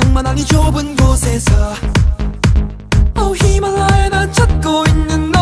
땅만 아니 좁은 곳에서. 어 oh, 히말라야 나 찾고 있는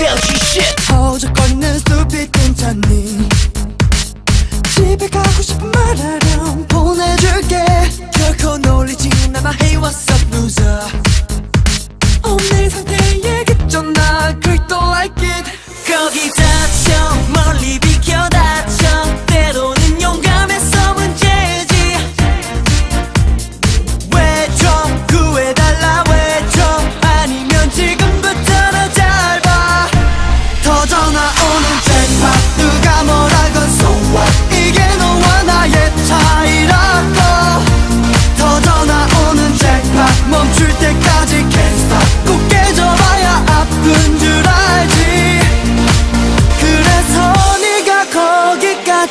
벨지 shit. 허우적거리는 stupid 괜찮니? 집에 가고 싶은 말하래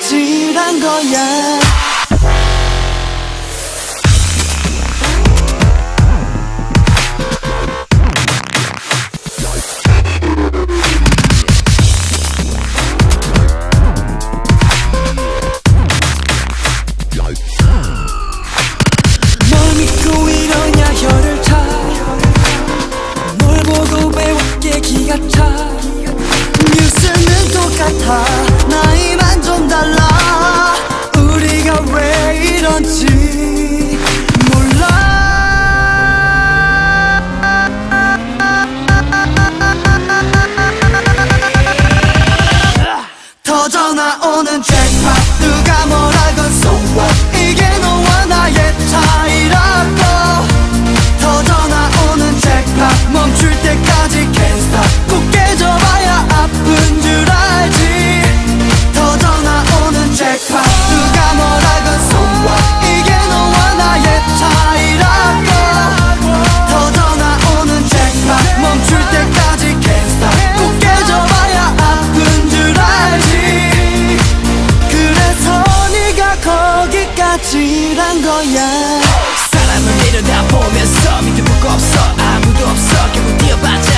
只单个人。 아찔한 거야. 사람을 내려다보면서 믿을 것 없어. 아무도 없어. 결국 뛰어봤자